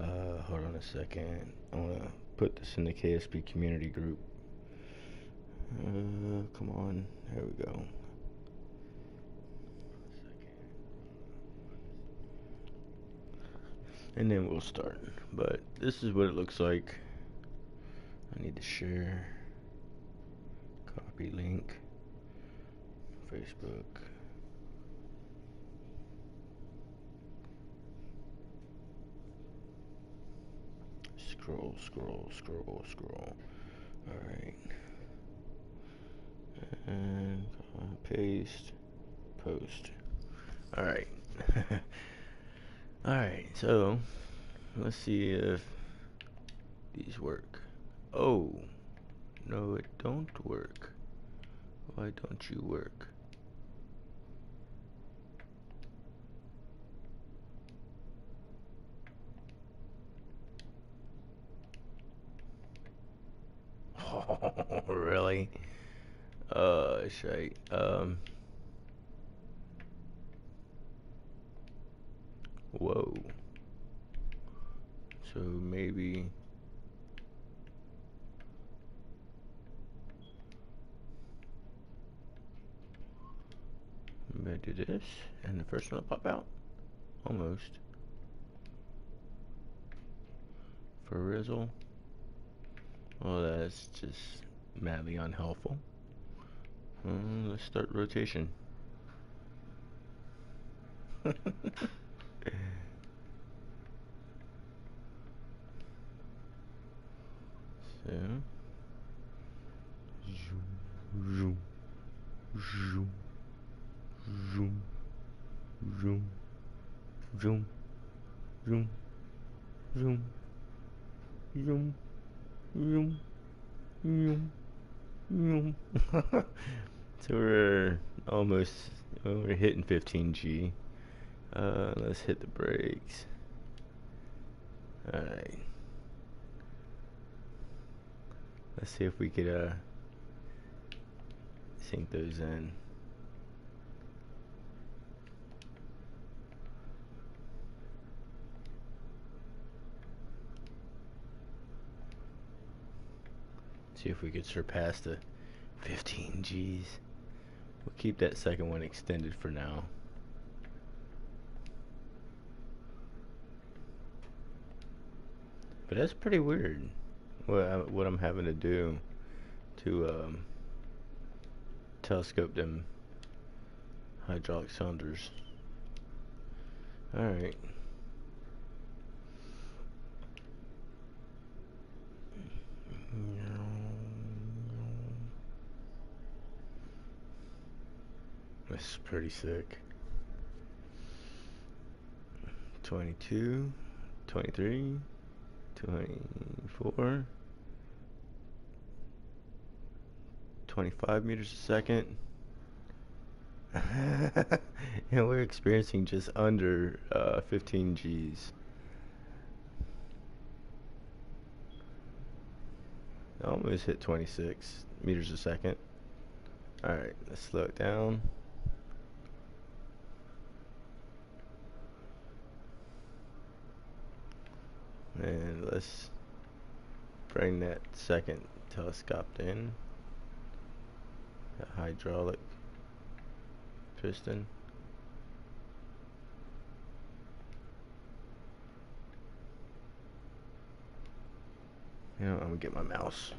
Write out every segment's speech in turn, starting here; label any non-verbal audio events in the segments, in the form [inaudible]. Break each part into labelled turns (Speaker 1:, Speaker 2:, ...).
Speaker 1: Uh, hold on a second. I want to put this in the KSP community group. Uh, come on. There we go. And then we'll start. But this is what it looks like. I need to share. Copy link. Facebook. Scroll, scroll, scroll, scroll. Alright. And paste, post. Alright. [laughs] Alright, so let's see if these work. Oh, no, it don't work. Why don't you work? Oh, really? Uh, shite. Um. Whoa. So maybe. Maybe I do this, and the first one will pop out. Almost. For Rizzle. Well, that's just madly unhelpful. Uh, let's start rotation. so, zoom, zoom, zoom, zoom, zoom, zoom, zoom, zoom, zoom, zoom, zoom. So we're almost, well, we're hitting 15G. Uh, let's hit the brakes. Alright. Let's see if we could uh, sync those in. See if we could surpass the 15 G's. We'll keep that second one extended for now. But that's pretty weird. What I, what I'm having to do to um, telescope them hydraulic cylinders. All is pretty sick. 22, 23, 24, 25 meters a second. [laughs] and we're experiencing just under uh, 15 G's. Almost hit 26 meters a second. Alright, let's slow it down. And let's bring that second telescope in. That hydraulic piston. You know, I'm gonna get my mouse.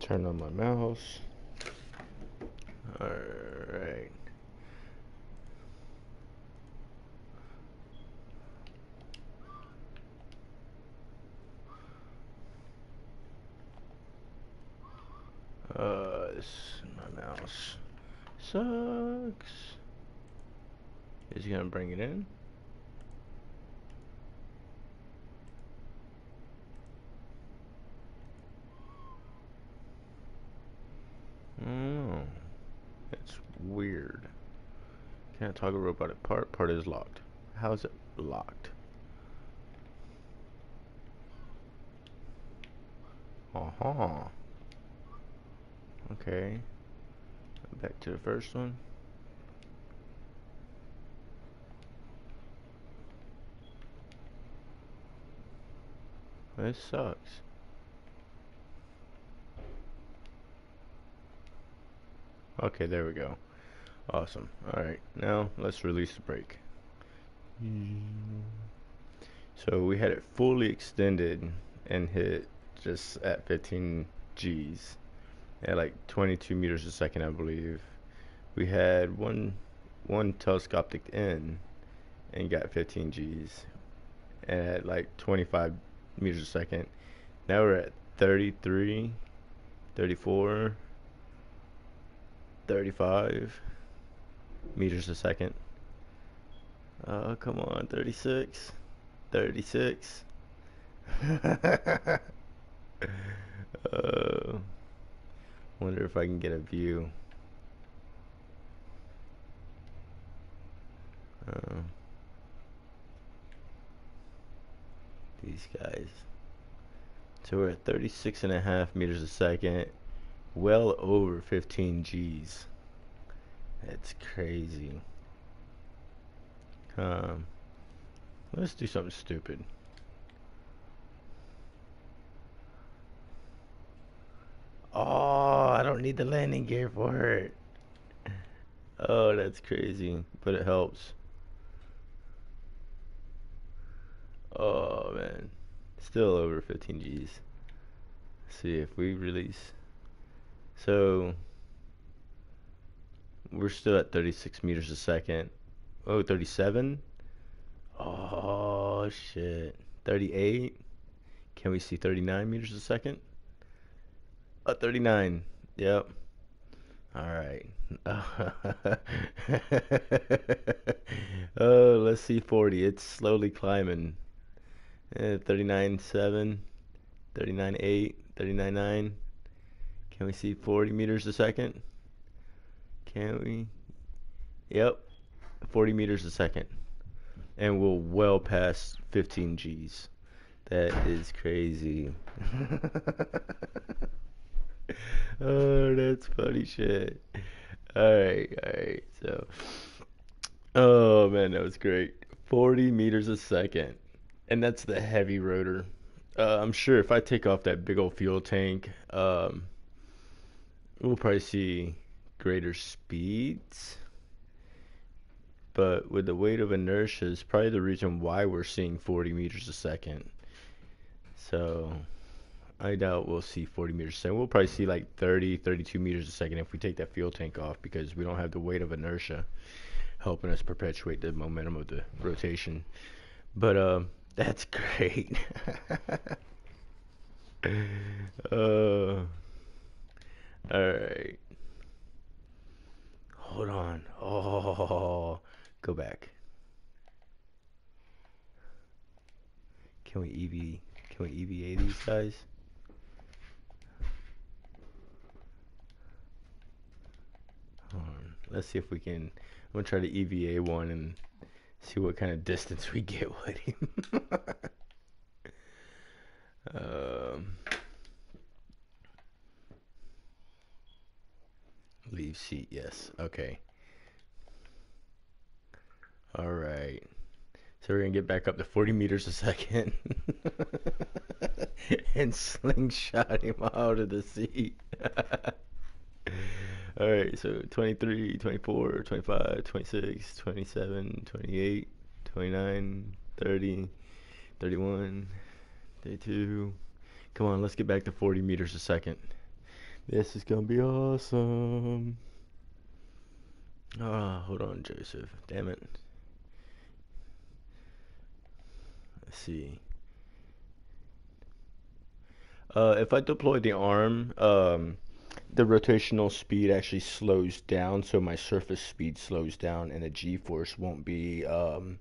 Speaker 1: Turn on my mouse. Alright. This my mouse sucks. Is he gonna bring it in? Oh, it's weird. Can't toggle robotic part. Part is locked. How is it locked? Uh huh. Okay. Back to the first one. This sucks. Okay, there we go. Awesome. Alright, now let's release the brake. So we had it fully extended and hit just at 15 G's at like 22 meters a second, I believe. We had one one telescopic in and got 15 G's and at like 25 meters a second. Now we're at 33, 34, 35 meters a second. Oh, come on, 36, 36. uh, [laughs] wonder if I can get a view. Uh, these guys. So we're at 36 and a half meters a second, well over 15 G's. That's crazy. Um, let's do something stupid. Oh, don't need the landing gear for it. Oh, that's crazy, but it helps. Oh man, still over 15 G's. Let's see if we release. So we're still at 36 meters a second. Oh, 37. Oh shit. 38. Can we see 39 meters a second? Uh, 39. Yep. All right. [laughs] oh, let's see 40. It's slowly climbing. Uh, 39.7, 39.8, 39.9. Can we see 40 meters a second? Can we? Yep. 40 meters a second. And we'll well past 15 G's. That is crazy. [laughs] [laughs] oh, that's funny shit. Alright, alright. So, oh man, that was great. 40 meters a second and that's the heavy rotor. Uh, I'm sure if I take off that big old fuel tank, um, we'll probably see greater speeds. But with the weight of inertia is probably the reason why we're seeing 40 meters a second. So I doubt we'll see 40 meters a second. We'll probably see like 30, 32 meters a second if we take that fuel tank off because we don't have the weight of inertia helping us perpetuate the momentum of the rotation. But um, [laughs] that's great. [laughs] uh, all right. Hold on. Oh, go back. Can we EV? Can we EVA these guys? Hold on. Let's see if we can. I'm gonna try to EVA one and See what kind of distance we get [laughs] with him. um, leave seat, yes. Okay. All right. So we're to get back up to 40 meters a second [laughs] and slingshot him out of the seat. [laughs] All right, so 23, 24, 25, 26, 27, 28, 29, 30, 31, 32. Come on, let's get back to 40 meters a second. This is going to be awesome. Ah, hold on, Joseph. Damn it. Let's see. Uh, if I deploy the arm, um, the rotational speed actually slows down, so my surface speed slows down, and the G-force won't be um,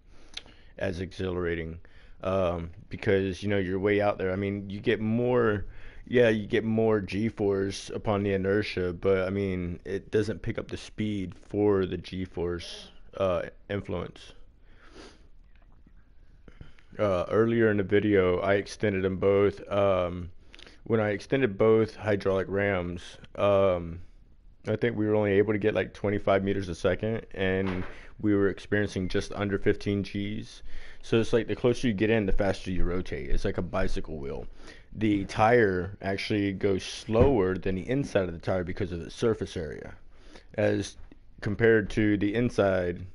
Speaker 1: as exhilarating um, because you know you're way out there. I mean, you get more, yeah, you get more G-force upon the inertia, but I mean, it doesn't pick up the speed for the G-force uh, influence. Uh, earlier in the video, I extended them both. Um, when I extended both hydraulic rams, um, I think we were only able to get like 25 meters a second, and we were experiencing just under 15 Gs. So it's like the closer you get in, the faster you rotate. It's like a bicycle wheel. The tire actually goes slower than the inside of the tire because of the surface area, as compared to the inside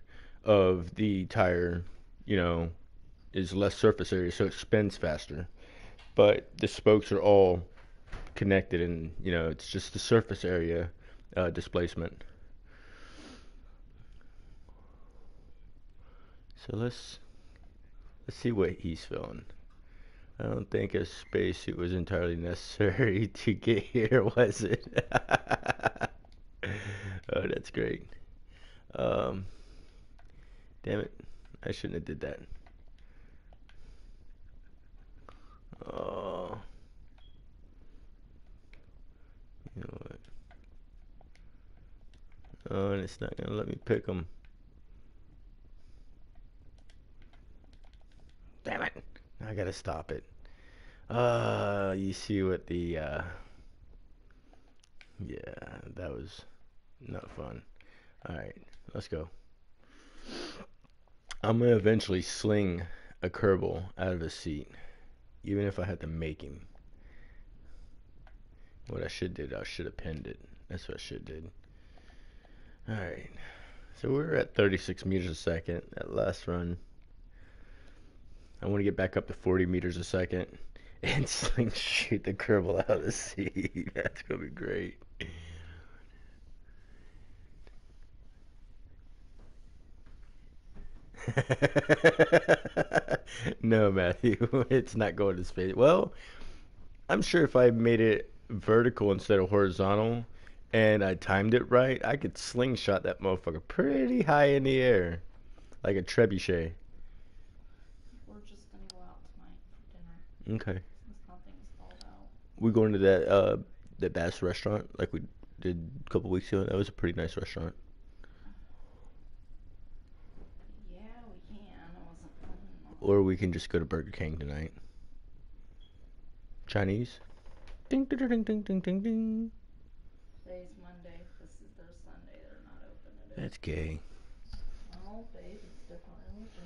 Speaker 1: of the tire, you know, is less surface area, so it spins faster. But the spokes are all connected, and you know, it's just the surface area uh, displacement. So let's let's see what he's feeling. I don't think a spacesuit was entirely necessary [laughs] to get here, [laughs] was it? [laughs] oh, that's great. Um, damn it, I shouldn't have did that. Oh, you know what? Oh, and it's not gonna let me pick them. Damn it! I gotta stop it. Uh, you see what the, uh, yeah, that was not fun. Alright, let's go. I'm gonna eventually sling a Kerbal out of his seat, even if I had to make him. What I should did, I should have pinned it. That's what I should did. Alright, so we're at 36 meters a second, at last run. I want to get back up to 40 meters a second [laughs] and sling shoot the [laughs] Kerbal out of the sea. [laughs] That's going to be great. [laughs] no, Matthew, [laughs] it's not going to space. Well, I'm sure if I made it vertical instead of horizontal and I timed it right, I could slingshot that motherfucker pretty high in the air, like a trebuchet. We're just gonna go out tonight for dinner. Okay. We going to that uh that bass restaurant like we did a couple weeks ago. That was a pretty nice restaurant.
Speaker 2: Yeah, we can. I wasn't planning on.
Speaker 1: Or we can just go to Burger King tonight. Chinese. Ding ding ding ding ding ding ding.
Speaker 2: Today's Monday. This is their Sunday. They're not open today.
Speaker 1: That's gay.
Speaker 2: Oh, babe, it's different religion.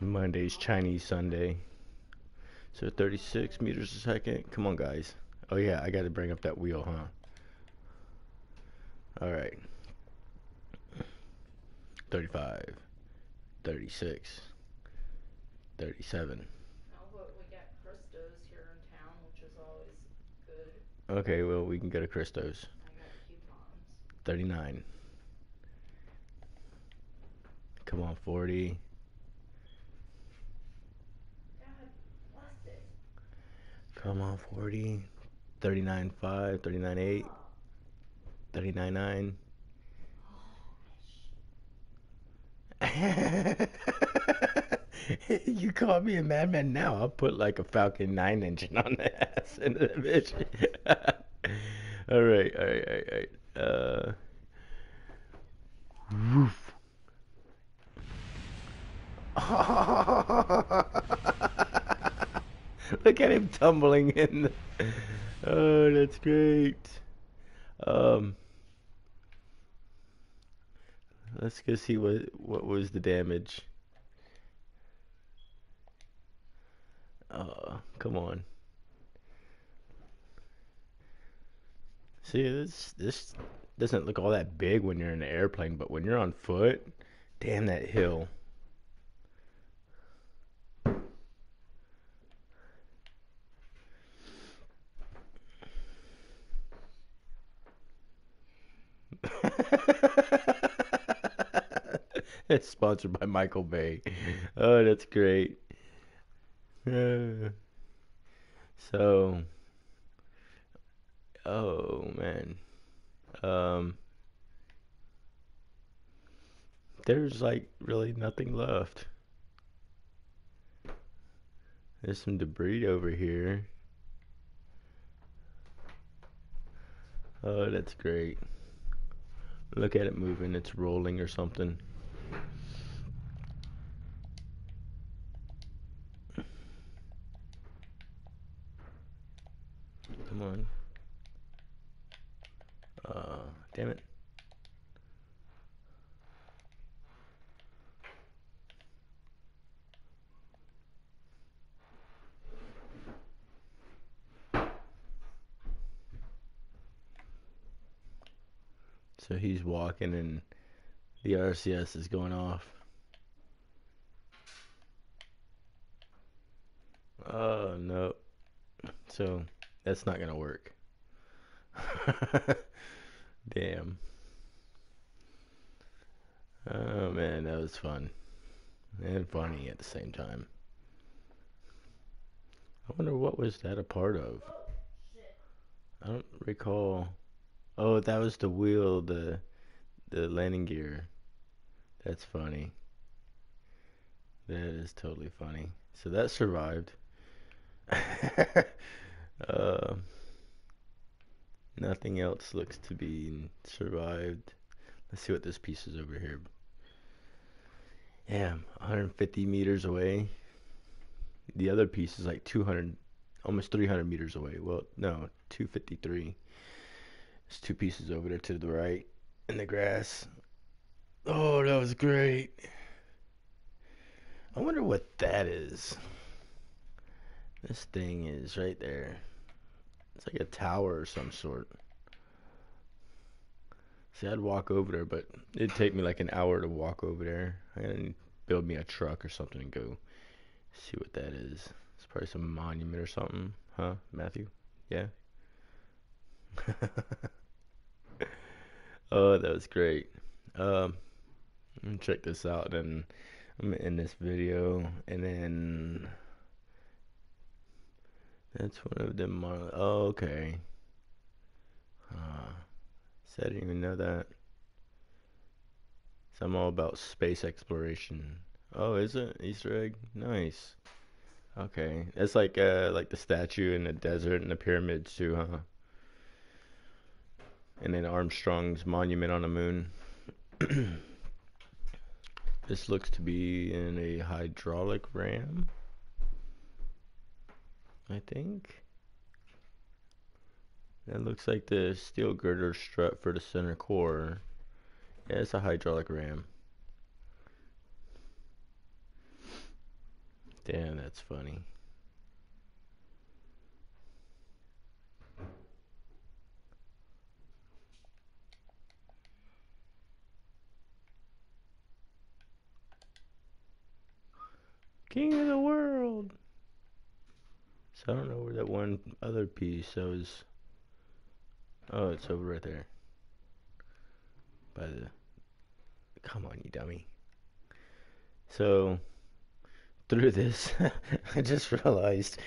Speaker 1: Monday's Chinese Sunday. So 36 meters a second. Come on, guys. Oh yeah, I got to bring up that wheel, huh? All right. 35, 36, 37.
Speaker 2: No, but we got Christos here in town, which is always good.
Speaker 1: Okay, well we can go to Christos.
Speaker 2: I got coupons.
Speaker 1: 39. Come on, 40.
Speaker 2: God bless it.
Speaker 1: Come on, 40. 39 5, 39 8, 39 9. [laughs] you call me a madman now. I'll put like a Falcon 9 engine on the ass [laughs] into the bitch. [laughs] all right, all right, all right, all right. Uh, woof. Look at him tumbling in. the- Oh, that's great. Um, let's go see what what was the damage. Oh, come on. See, this this doesn't look all that big when you're in an airplane, but when you're on foot, damn that hill. [laughs] it's sponsored by Michael Bay. Oh, that's great. [sighs] So, oh man, um, there's like really nothing left. There's some debris over here. Oh, that's great. Look at it moving. It's rolling or something. Come on. Damn it. So he's walking and the RCS is going off. Oh no. So that's not gonna work. [laughs] Damn. Oh man, that was fun. And funny at the same time. I wonder what was that a part of? I don't recall. Oh, that was the wheel, the the landing gear. That's funny. That is totally funny. So that survived. [laughs] uh, nothing else looks to be survived. Let's see what this piece is over here. Yeah, 150 meters away. The other piece is like 200, almost 300 meters away. Well, no, 253. There's two pieces over there to the right in the grass. Oh, that was great. I wonder what that is. This thing is right there. It's like a tower of some sort. See, I'd walk over there, but it'd take me like an hour to walk over there. I gotta build me a truck or something and go see what that is. It's probably some monument or something, huh, Matthew? Yeah. [laughs] oh, that was great. Um, check this out, and I'm gonna end this video, and then that's one of them. oh, okay. Uh, so I didn't even know that. So I'm all about space exploration. Oh, is it Easter egg? Nice. Okay, it's like uh, like the statue in the desert and the pyramids too, huh? And then Armstrong's monument on the moon. [clears throat] this looks to be in a hydraulic ram. I think. That looks like the steel girder strut for the center core. Yeah, it's a hydraulic ram. Damn, that's funny. King of the world. I don't know where that one other piece was. Oh, it's over right there. By the. Come on, you dummy. So through this, [laughs] I just realized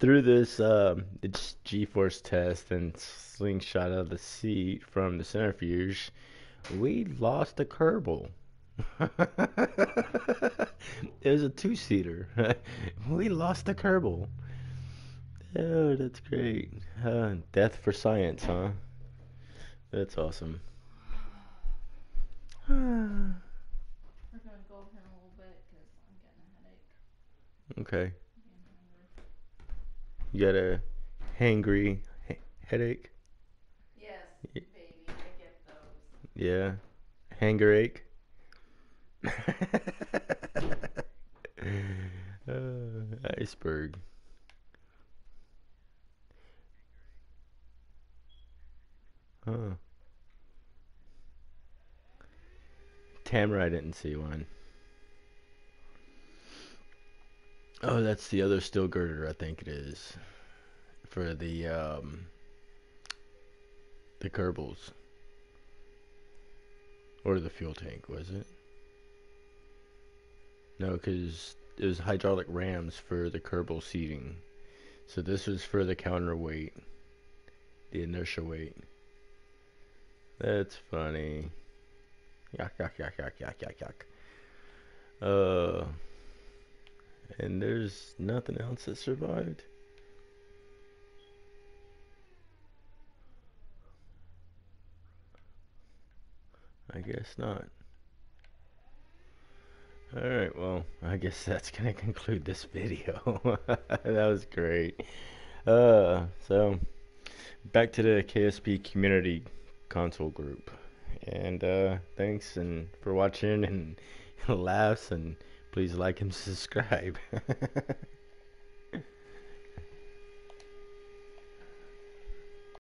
Speaker 1: through this um, it's G-force test and slingshot out of the seat from the centrifuge, we lost a Kerbal. [laughs] it was a two-seater. [laughs] we lost a Kerbal. Oh, that's great. Uh, death for science, huh? That's awesome. [sighs]
Speaker 2: We're gonna go in a little bit because I'm getting a headache.
Speaker 1: Okay.
Speaker 2: I'm getting hungry.
Speaker 1: You got a hangry he- headache?
Speaker 2: Yes,
Speaker 1: Y-
Speaker 2: baby, I get those.
Speaker 1: Yeah. Hanger ache? [laughs] [laughs] uh, iceberg. Huh. Tamara, I didn't see one. Oh, that's the other steel girder, I think it is. For the, um, the Kerbals. Or the fuel tank, was it? No, because it was hydraulic rams for the Kerbal seating. So this was for the counterweight, the inertia weight. That's funny. Yuck, yuck, yuck, yuck, yuck, yuck, yuck. Uh, and there's nothing else that survived. I guess not. Alright, well, I guess that's gonna [laughs] conclude this video. [laughs] that was great. Uh, so, back to the KSP community console group. And uh, thanks and for watching and laughs and please like and [laughs] subscribe. [laughs]